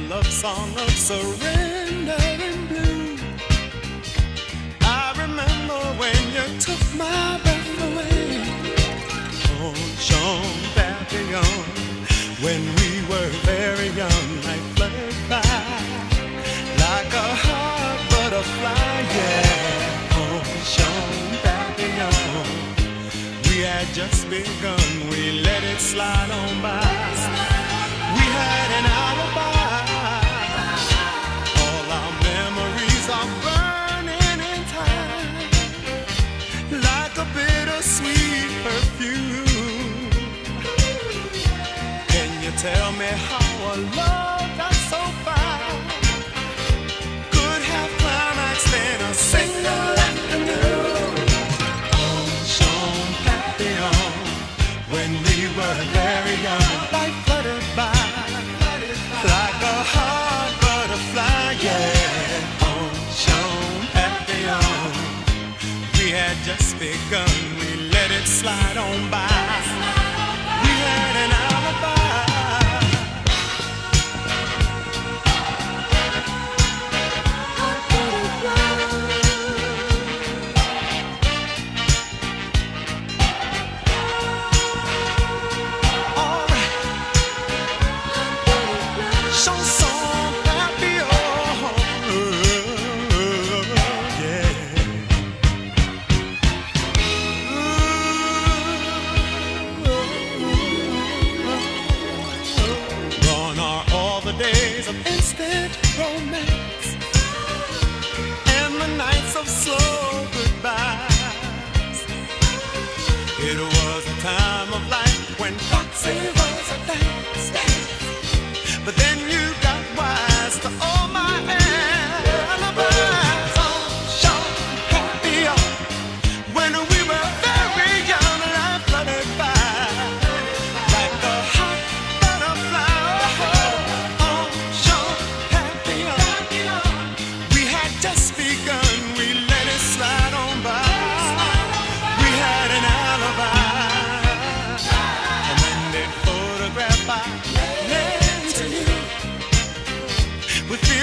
the love song of surrender in blue. I remember when you took my breath away. Oh, jeune papillon, when we were very young, I fluttered by like a hot butterfly. Yeah, oh, jeune papillon, we had just begun. We let it slide on by. We had an alibi. Tell me how a love days romance and the nights of slow goodbyes. It was a time of life when foxy with me.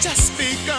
just because.